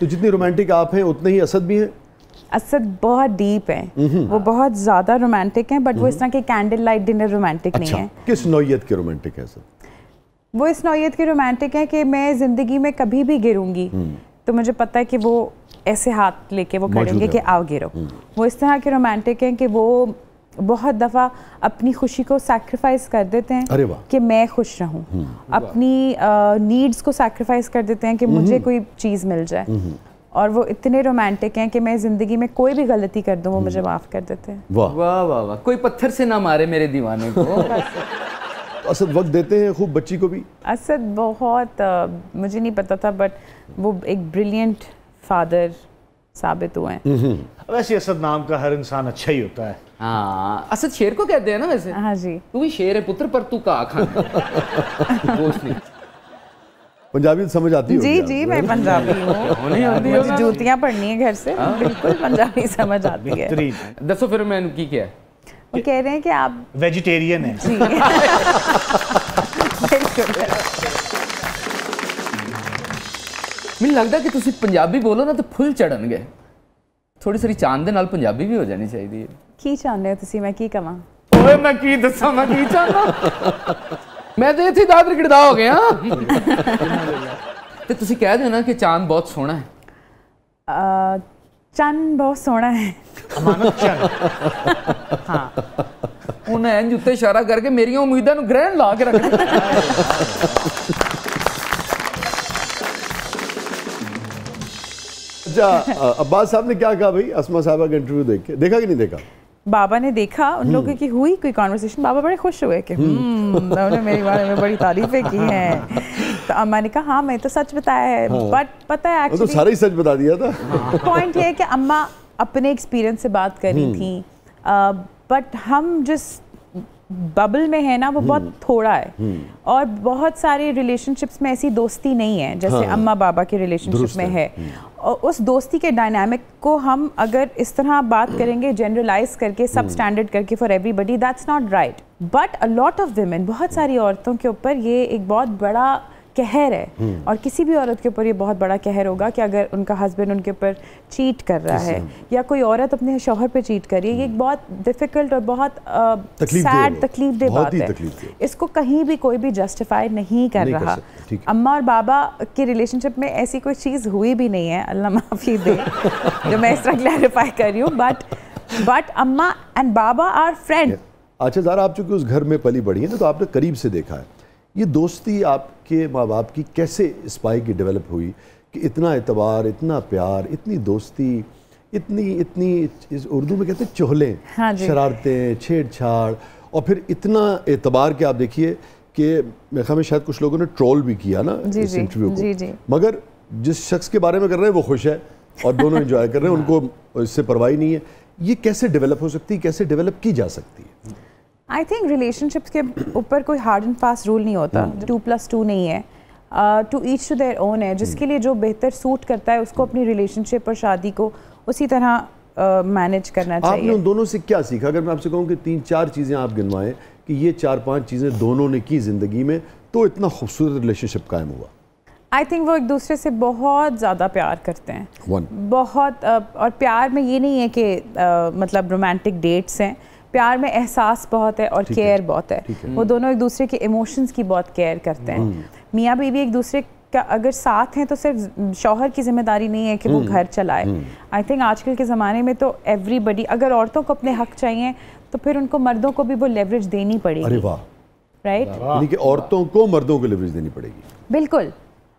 तो जितनी रोमांटिक आप हैं उतने ही असद भी हैं? असद बहुत डीप है। वो बहुत ज़्यादा रोमांटिक हैं बट वो इस तरह के कैंडल लाइट डिनर रोमांटिक नहीं अच्छा है। किस नौयत के रोमांटिक हैं असद? वो इस नौयत के रोमांटिक हैं कि मैं ज़िंदगी में कभी भी गिरूँगी तो मुझे पता है कि वो ऐसे हाथ लेके वो खड़े होंगे कि आओ गिरो। वो इस तरह के रोमांटिक हैं कि वो बहुत दफ़ा अपनी खुशी को सैक्रिफाइस कर देते हैं कि मैं खुश रहूँ। अपनी नीड्स को सैक्रिफाइस कर देते हैं कि मुझे कोई चीज़ मिल जाए। और वो इतने रोमांटिक हैं कि मैं ज़िंदगी में कोई भी गलती कर दूँ वो मुझे माफ़ कर देते हैं। वाह। वाह वाह वाह। कोई पत्थर से ना मारे मेरे दीवाने को। असद वक्त देते हैं खूब बच्ची को भी। असद बहुत मुझे नहीं पता था बट वो एक ब्रिलियंट फादर साबित हुए हैं। वैसे असद नाम का हर इंसान अच्छा ही होता है। हाँ असद शेर को कहते हैं ना वैसे हाँ जी तू भी शेर है पुत्र पर तू का खाना गोश्त नहीं पंजाबी तो समझ आती जी होगी जी आपको, मैं है? पंजाबी हूँ नहीं आती मुझे जूतियाँ पढ़नी है घर से बिल्कुल पंजाबी समझ आती है बेहतरीन दसो फिर मैंने की क्या है वो कह रहे हैं कि आप वेजिटेरियन है जी बिल्कुल ਮੈਨੂੰ ਲੱਗਦਾ ਕਿ ਤੁਸੀਂ ਪੰਜਾਬੀ ਬੋਲੋ ਨਾ ਤਾਂ ਫੁੱਲ ਚੜਨਗੇ ਥੋੜੀ ਸਾਰੀ ਚਾਂਦ ਦੇ ਨਾਲ ਪੰਜਾਬੀ ਵੀ ਹੋ ਜਾਣੀ ਚਾਹੀਦੀ ਹੈ ਕੀ ਚਾਹੁੰਦੇ ਹੋ ਤੁਸੀਂ ਮੈਂ ਕੀ ਕਵਾਂ ਓਏ ਮੈਂ ਕੀ ਦੱਸਾਂ ਮੈਂ ਕੀ ਚਾਹੁੰਦਾ ਮੈਂ ਤੇ ਇੱਥੇ ਦਾਦਰ ਗਿੜਦਾ ਹੋ ਗਿਆ ਤੇ ਤੁਸੀਂ ਕਹਿ ਦਿਓ ਨਾ ਕਿ ਚਾਂਦ ਬਹੁਤ ਸੋਹਣਾ ਹੈ अ, चंद बहुत सोहना है अमानत चंद ਉਹਨੇ ਇੰਜ ਉੱਤੇ ਇਸ਼ਾਰਾ ਕਰਕੇ ਮੇਰੀਆਂ ਉਮੀਦਾਂ ਨੂੰ ਗ੍ਰਹਿਣ ਲਾ ਕੇ ਰੱਖ ਦਿੱਤਾ अच्छा अ, अब्बास साहब ने क्या कहा भाई असमा साहबा का इंटरव्यू देख के देखा कि नहीं देखा बाबा ने देखा उन लोगों की हुई कोई कॉन्वर्सेशन बाबा बड़े खुश हुए कि "हम्म, उन्होंने मेरे बारे में बड़ी तारीफें की हैं। तो अम्मा ने कहा हाँ मैं तो सच बताया है बट पता है वो तो सारा ही सच बता दिया था। पॉइंट ये है कि अम्मा अपने एक्सपीरियंस से बात कर रही थी। बट हम जिस बबल में है ना वो बहुत थोड़ा है। और बहुत सारे रिलेशनशिप्स में ऐसी दोस्ती नहीं है जैसे हाँ। अम्मा बाबा के रिलेशनशिप में है। और उस दोस्ती के डायनामिक को हम अगर इस तरह बात करेंगे जनरलाइज करके सब स्टैंडर्ड करके for everybody that's not right but a lot of women बहुत सारी औरतों के ऊपर ये एक बहुत बड़ा कहर है। और किसी भी औरत के ऊपर ये बहुत बड़ा कहर होगा कि अगर उनका हस्बैंड उनके ऊपर चीट कर रहा है या कोई औरत अपने शौहर पे चीट कर रही है ये एक बहुत डिफ़िकल्ट और बहुत सैड तकलीफ़ दे बात है। इसको कहीं भी कोई भी जस्टिफाई नहीं कर रहा। अम्मा और बाबा के रिलेशनशिप में ऐसी कोई चीज़ हुई भी नहीं है अल्लाह माफ़ी दे जो मैं इस तरह क्लैरिफाई कर रही हूँ। बट बट अम्मा एंड बाबा आर फ्रेंड अच्छा ज़ारा आप चूँकि उस घर में पली बढ़ी हैं तो आपने करीब से देखा है। ये दोस्ती आपके माँ बाप की कैसे स्पाई की डेवलप हुई कि इतना एतबार इतना प्यार इतनी दोस्ती इतनी इतनी इस उर्दू में कहते हैं चोहलें हाँ। शरारतें छेड़छाड़ और फिर इतना एतबार के आप देखिए कि मेरे ख्याल में शायद कुछ लोगों ने ट्रोल भी किया ना जी, इस इंटरव्यू को। जी, जी। मगर जिस शख्स के बारे में कर रहे हैं वो खुश है और दोनों एंजॉय कर रहे हैं उनको इससे परवाही नहीं है। ये कैसे डेवलप हो सकती है कैसे डेवलप की जा सकती है? आई थिंक रिलेशनशिप्स के ऊपर कोई हार्ड एंड फास्ट रूल नहीं होता। टू प्लस टू नहीं है। To each to their own है। जिसके लिए जो बेहतर सूट करता है उसको अपनी रिलेशनशिप और शादी को उसी तरह मैनेज uh, करना आपने चाहिए। उन दोनों से क्या सीखा? अगर मैं आपसे कहूँ कि तीन चार चीज़ें आप गिनवाएँ कि ये चार पाँच चीज़ें दोनों ने की ज़िंदगी में तो इतना खूबसूरत रिलेशनशिप कायम हुआ। आई थिंक वो एक दूसरे से बहुत ज़्यादा प्यार करते हैं। वन बहुत अ, और प्यार में ये नहीं है कि अ, मतलब रोमांटिक डेट्स हैं। प्यार में एहसास बहुत है और केयर बहुत है। वो दोनों एक दूसरे के इमोशंस की बहुत केयर करते हैं। मियाँ बीवी एक दूसरे का अगर साथ हैं तो सिर्फ़ शौहर की ज़िम्मेदारी नहीं है कि वो घर चलाए। आई थिंक आजकल के ज़माने में तो एवरीबडी अगर औरतों को अपने हक चाहिए तो फिर उनको मर्दों को भी वो लेवरेज देनी अरे पड़ेगी वाह। राइट यानी कि औरतों को मर्दों को लेवरेज देनी पड़ेगी। बिल्कुल।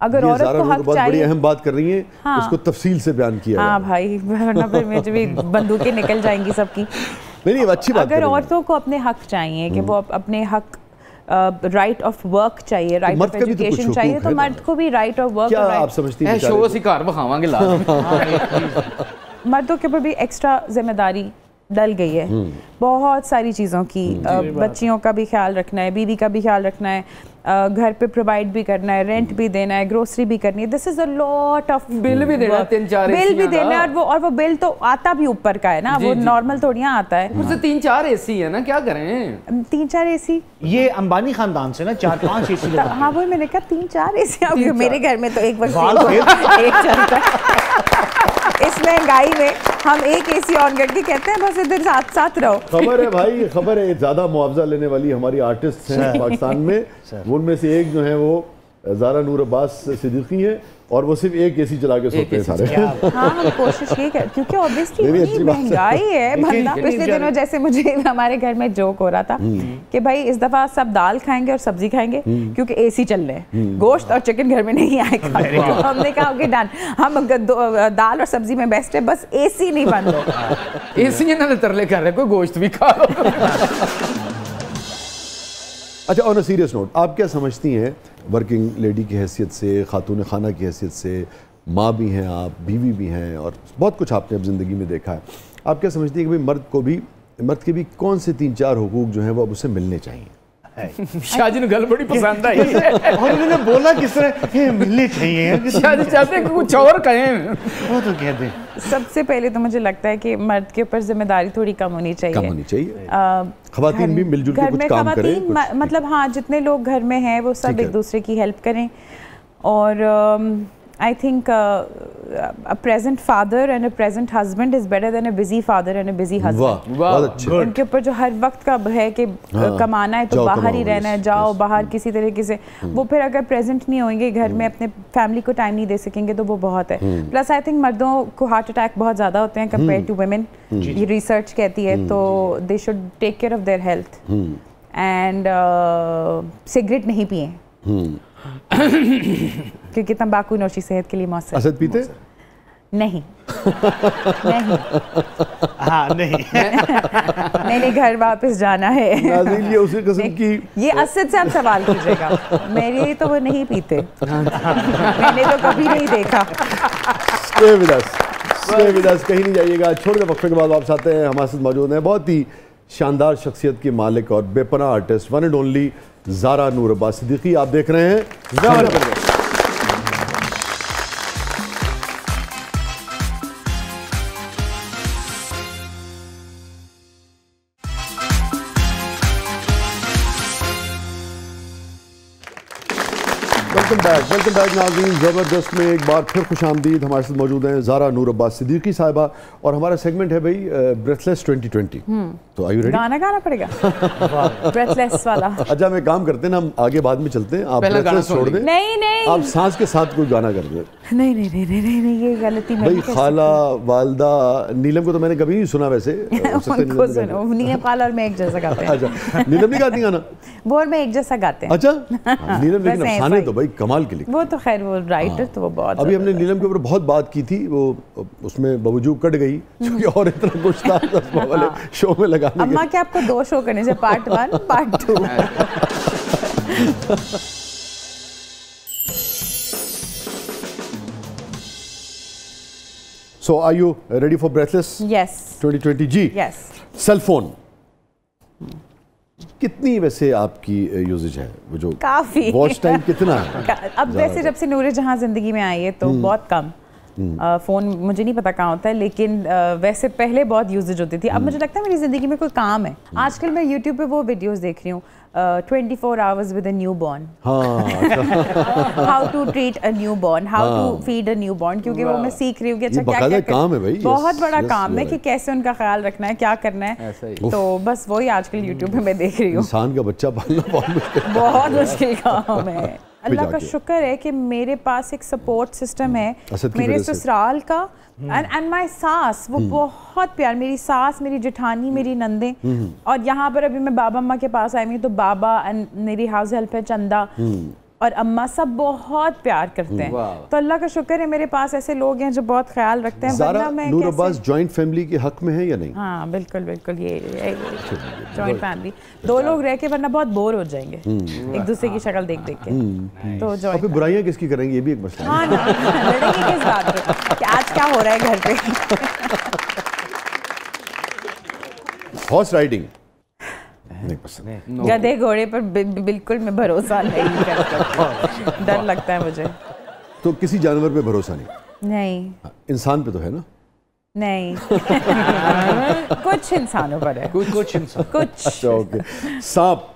अगर ये औरत को हक बहुत बड़ी अहम बात कर रही हैं हाँ। उसको तफसील से बयान किया हाँ है भाई वरना फिर मुझे भी बंदूकें निकल जाएँगी सबकी। नहीं अच्छी बात अगर औरतों को अपने हक चाहिए कि हम्म। वो अपने हक राइट ऑफ़ वर्क चाहिए राइट ऑफ़ एजुकेशन चाहिए तो मर्द को भी राइट ऑफ़ वर्क आप समझती हैं शो सी कार बखावांगे ला मर्दों के ऊपर भी एक्स्ट्रा ज़िम्मेदारी डल गई है। हम्म। बहुत सारी चीज़ों की हम्म। बच्चियों का भी ख्याल रखना है बीवी का भी ख्याल रखना है। घर पे प्रोवाइड भी करना है रेंट भी देना है ग्रोसरी भी करनी है. This is a lot of bill भी देना है, तीन चार बिल भी देना है और वो और वो बिल तो आता भी ऊपर का है ना वो नॉर्मल थोड़ी आता है. ऊपर से तीन चार एसी है ना क्या करें? तीन चार एसी ये अंबानी खानदान से ना चार पाँच एसी हाँ। वो मैंने कहा तीन चार एसी मेरे घर में तो एक वक्त इस महँगाई में हम एक ए सी ऑन करके कहते हैं बस इधर साथ साथ रहो। खबर है भाई खबर है ज़्यादा मुआवजा लेने वाली हमारी आर्टिस्ट हैं पाकिस्तान में। उनमें से एक जो है वो जारा नूर अब्बास सिद्दीकी है और वो सिर्फ़ एक एसी चला के सोते हैं सारे। हाँ। हम कोशिश ये कर क्योंकि ऑब्वियसली। महँगाई है बंदा पिछले दिनों जैसे मुझे हमारे घर में जोक हो रहा था कि भाई इस दफ़ा सब दाल खाएँगे और सब्ज़ी खाएँगे क्योंकि एसी चल रहे हैं। गोश्त और चिकन घर में नहीं आएगा तो हमने कहा ओके डन हम दाल और सब्ज़ी में बेस्ट है बस एसी नहीं बंद। हो एसी ना तरले कर रहे कोई गोश्त भी खा लो। अच्छा ऑन अ सीरियस नोट आप क्या समझती हैं वर्किंग लेडी की हैसियत से, खातून खाना की हैसियत से, माँ भी हैं आप, बीवी भी हैं और बहुत कुछ आपने अब ज़िंदगी में देखा है। आप क्या समझती हैं कि भाई मर्द को भी, मर्द के भी कौन से तीन चार हकूक़ जो हैं वो अब उसे मिलने चाहिए? शाहजी ने गल बड़ी पसंद आई। और उन्होंने बोला किस तरह ये मिलने चाहिए शाहजी चाहते हैं कि कुछ और कहें। वो तो कह दे। सबसे पहले तो मुझे लगता है कि मर्द के ऊपर ज़िम्मेदारी थोड़ी कम होनी चाहिए। कम होनी चाहिए। खवातीन भी मिलजुल के घर कुछ में काम करें मतलब हाँ। जितने लोग घर में हैं वो सब एक दूसरे की हेल्प करें। और I think a present father and a present husband is better than a busy father and a busy वाह हस्बैंड वाह, बहुत अच्छे उनके ऊपर जो हर वक्त का है कि हाँ, कमाना है तो बाहर ही रहना है जाओ. बाहर किसी तरीके से वो फिर अगर प्रेजेंट नहीं होंगे घर में अपने फैमिली को टाइम नहीं दे सकेंगे तो वो बहुत है प्लस आई थिंक मर्दों को हार्ट अटैक बहुत ज़्यादा होते हैं कंपेयर टू वुमेन ये रिसर्च कहती है तो they should take care of their health and cigarette नहीं पिए क्योंकि तंबाकू नोशी सेहत के लिए मौसम असद पीते? नहीं। नहीं। हाँ नहीं। नहीं नहीं घर वापस जाना है। ये उसी किस्म की ये असद से आप सवाल कीजिएगा। मेरे तो वो नहीं पीते। मैंने तो कभी नहीं देखा। Stay with us stay with us कहीं नहीं जाइएगा। छोटे से वक्फे के बाद वापस आते हैं। हमारे साथ मौजूद हैं। बहुत ही शानदार शख्सियत के मालिक और बेपना artist one and only Zara Noor Abbas Siddiqui आप देख रहे हैं। वेलकम बैक वेलकम बैक नाजीन ज़बरदस्त में एक बार फिर खुश आमदीद हमारे साथ मौजूद हैं जारा नूर अब्बास सिद्दीकी साहिबा और हमारा सेगमेंट है भाई ब्रेथलेस 2020 तो आर यू रेडी गाना गाना पड़ेगा। ब्रेथलेस वाला। अच्छा मैं काम करते हैं ना हम आगे बाद में चलते हैं। आप पहला गाना ब्रेथलेस छोड़ दें। नहीं नहीं। आप सांस के साथ कोई गाना कर दें। नहीं नहीं नहीं नहीं नहीं नहीं, ये गलती भाई खाला वालदा नीलम को तो मैंने कभी नहीं सुना वैसे। नीलम खाला और मैं एक जैसा गाते हैं। अच्छा नीलम नहीं गाती गाना? वो और मैं एक जैसा गाते हैं। अच्छा? नीलम लेकिन अफसाने तो भाई कमाल के लिखे वो तो खैर वो राइटर हाँ। तो वो बहुत अभी हमने नीलम के ऊपर बहुत बात की थी वो उसमें बावजूद कट गई क्योंकि और इतना कुछ था वाले शो में लगाने अम्मा के आपको दो शो करने से part one part two so are you ready for breathless yes 2020 जी यस सेल फ़ोन कितनी वैसे आपकी यूजेज है? वो जो काफ़ी। वॉच टाइम कितना है? अब वैसे जब से नूर जहाँ ज़िंदगी में आई है तो हम्म। बहुत कम। फ़ोन मुझे नहीं पता कहाँ होता है लेकिन वैसे पहले बहुत यूजेज होती थी। अब हम्म। मुझे लगता है मेरी ज़िंदगी में कोई काम है। आजकल मैं यूट्यूब पे वो वीडियोस देख रही हूँ twenty four hours with a new born how to treat a new born how to feed a new born क्योंकि वो मैं सीख रही हूँ कि अच्छा क्या क्या काम है भाई, बहुत बड़ा काम है कि कैसे उनका ख्याल रखना है क्या करना है। तो बस वही आजकल यूट्यूब पे मैं देख रही हूँ। इंसान का बच्चा पालना बहुत मुश्किल काम है। अल्लाह का शुक्र है कि मेरे पास एक सपोर्ट सिस्टम है मेरे ससुराल का। एंड एंड माय सास वो बहुत प्यार मेरी सास मेरी जेठानी मेरी नंदे। और यहाँ पर अभी मैं बाबा अम्मा के पास आई हुई तो बाबा एंड मेरी हाउस हेल्प है चंदा। और अम्मा सब बहुत प्यार करते हैं। तो अल्लाह का शुक्र है मेरे पास ऐसे लोग हैं जो बहुत ख्याल रखते हैं। जारा वरना मैं नूर अब्बास जॉइंट फैमिली के हक में है या नहीं? हाँ बिल्कुल बिल्कुल ये जॉइंट फैमिली दो लोग रह के वरना बहुत बोर हो जाएँगे। एक दूसरे की शक्ल देख देख के। तो और जॉइंट फिर बुराइयाँ किसकी करेंगे ये भी एक मसला हाँ। लड़ेंगे किस बात पे? आज क्या हो रहा है घर पे? हॉर्स राइडिंग नहीं पसंद। गधे घोड़े पर बिल्कुल मैं भरोसा नहीं कर सकती डर लगता है मुझे। तो किसी जानवर पे भरोसा नहीं? नहीं। हाँ, इंसान पे तो है ना? नहीं। कुछ इंसानों पर है। कुछ कुछ इंसान। कुछ। अच्छा ओके सांप?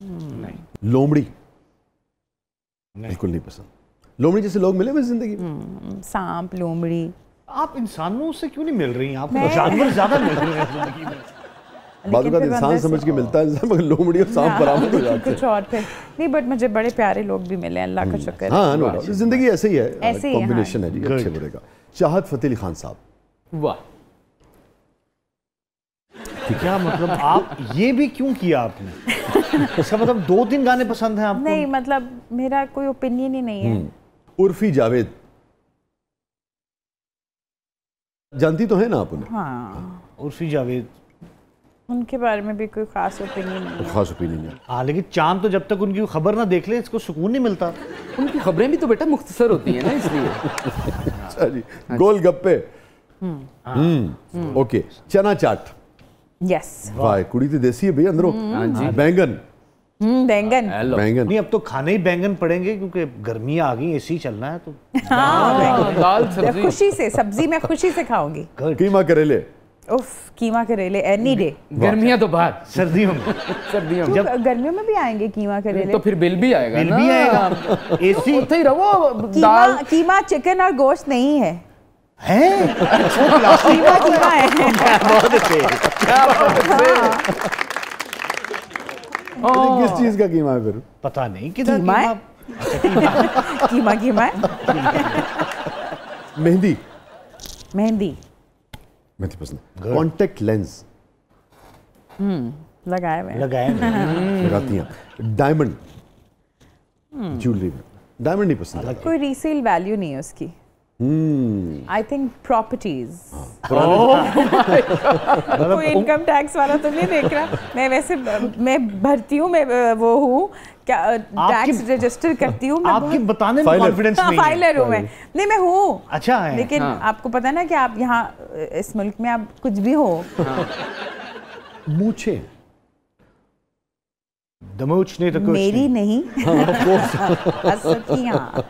नहीं। लोमड़ी? बिल्कुल नहीं पसंद। लोमड़ी जैसे लोग मिले हुए ज़िंदगी सांप लोमड़ी। आप इंसानों से क्यों नहीं मिल रही हैं? आपको मैं- जानवर ज़्यादा मिल रहे हैं ज़िंदगी में। बाद लेकिन में इंसान समझ के मिलता है इंसान मगर लोमड़ी और सांप हाँ, बराबर हो जाते कुछ और फिर। नहीं बट मुझे बड़े प्यारे लोग भी मिले हैं अल्लाह का शुक्र है हाँ नो ज़िंदगी ऐसे ही है ऐसे ही है, कॉम्बिनेशन है जी अच्छे बुरे का। चाहत फतेह अली खान साहब। वाह। क्या मतलब आप ये भी क्यों किया आपने? इसका मतलब दो तीन गाने पसंद हैं आपको? नहीं मतलब मेरा कोई ओपिनियन ही नहीं है। उर्फी जावेद। जानती तो है ना आप उन्हें? हाँ उर्फी जावेद। उनके बारे में भी कोई खास ओपिनियन नहीं है। खास ओपिनियन है। हाँ लेकिन चाँद तो जब तक उनकी खबर ना देख ले इसको सुकून नहीं मिलता। उनकी खबरें भी तो बेटा मुख्तसर होती हैं ना इसलिए। अच्छा गोल गप्पे। हम्म। ओके चना चाट। यस वाह कुड़ी तो देसी है भैया अंदरों। बैंगन। हम्म बैंगन। बैंगन। नहीं अब तो खाने ही बैंगन पड़ेंगे क्योंकि गर्मी आ गई एसी चलना है तो। हाँ, दाल सब्ज़ी। खुशी से सब्ज़ी मैं खुशी से खाऊँगी। कीमा करेले। उफ कीमा करेले एनी डे गर्मियाँ तो बाहर सर्दियों में। सर्दियों में। तो जब गर्मियों में भी आएँगे कीमा करेले तो फिर बिल भी आएगा बिल भी आएगा। तो एसी तो ही रहो दाल। कीमा चिकन और गोश्त नहीं है। अच्छा, हाँ, है? कीमा कीमा है। बहुत अच्छे क्या हाँ। तो किस चीज़ का कीमा है फिर? पता नहीं किधर कीमा कीमा कीमा मेहंदी। मेहंदी। मेहंदी पसंद कॉन्टेक्ट लेंस लगाए हुए लगाए लगाती हैं। डायमंड ज्वेलरी में डायमंड नहीं पसंद। कोई रीसेल वैल्यू नहीं है उसकी। हम्म। आई थिंक प्रॉपर्टीज़ कोई इनकम टैक्स वाला तो नहीं देख रहा। मैं वैसे मैं भरती हूँ मैं वो हूँ। क्या टैक्स रजिस्टर करती हूँ मैं बताने में कॉन्फिडेंस हाँ, नहीं फाइलर हूँ मैं। नहीं मैं हूँ। अच्छा है। लेकिन हाँ। आपको पता है ना कि आप यहाँ इस मुल्क में आप कुछ भी हो। मूछे नहीं तो मेरी नहीं। नहीं। असद की हाँ।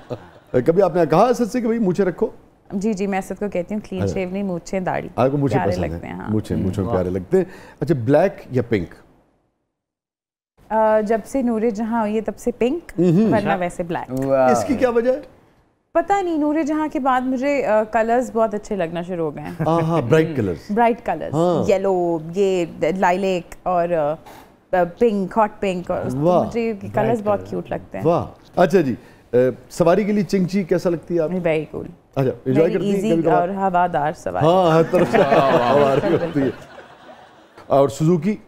कभी आपने कहा असद से कि भाई मूछे रखो? जी जी मैं असद को कहती हूँ क्लीन शेव नहीं मूछे दाढ़ी। आपको मूछे प्यारे पसंद लगते हैं हाँ। मूछे मूछे प्यारे लगते हैं। अच्छा ब्लैक या पिंक जब से नूरे जहाँ हुई है तब से पिंक वरना वैसे ब्लैक। इसकी क्या वजह? है पता नहीं नूरे जहाँ के बाद मुझे कलर्स बहुत अच्छे लगना शुरू हो गए हैं। हाँ हाँ ब्राइट कलर्स ब्राइट कलर्स हाँ। येलो ये लाइलेक और पिंक हॉट पिंक और मुझे कलर्स बहुत क्यूट लगते हैं। वाह। अच्छा जी सवारी के लिए चिंची कैसा लगती है आप वेरी कूल अच्छा एंजॉय करती हैं कभी और हवादार सवारी। हाँ हर तरफ़ से हवा आ रही होती है। और सुजुकी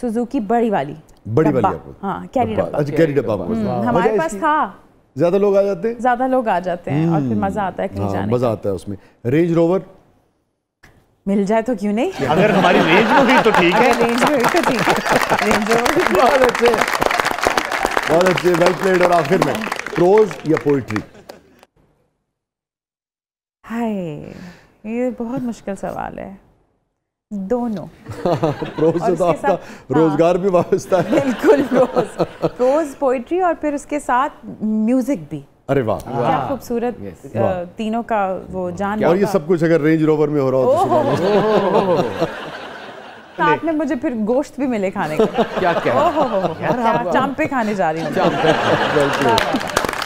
सुजुकी बड़ी वाली। बड़ी वाली आपको। हाँ कैरी डब्बा। अच्छा कैरी डब्बा। हम्म, हमारे पास था। ज़्यादा लोग आ जाते हैं? ज़्यादा लोग आ जाते हैं और फिर मज़ा आता है कहीं हाँ जाने मज़ा आता है उसमें। रेंज रोवर मिल जाए तो क्यों नहीं? अगर हमारी रेंज में हुई तो ठीक है। रेंज में तो ठीक है। रेंज रोवर भी बहुत अच्छे। बहुत अच्छे वेल प्लेड और आखिर में। प्रोज या पोइट्री हाय ये बहुत मुश्किल सवाल है। दोनों। प्रोज से तो आपका साथ- रोज़गार भी वाबस्ता है। बिल्कुल रोज। रोज पोइट्री और फिर उसके साथ म्यूज़िक भी। अरे वाह। क्या खूबसूरत तीनों का वो जान और ये सब कुछ अगर रेंज रोवर में हो रहा हो तो साथ में मुझे फिर गोश्त भी मिले खाने का क्या क्या? ओहो। हो हो चांपे खाने जा रही हूँ।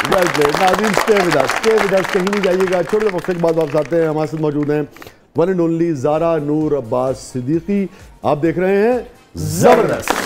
Played stay with us stay with us कहीं नहीं जाइएगा। छोटे वक्त के बाद वापस आते हैं। हमारे साथ मौजूद हैं। One and only Zara Noor Abbas Siddiqui आप देख रहे हैं ज़बरदस्त।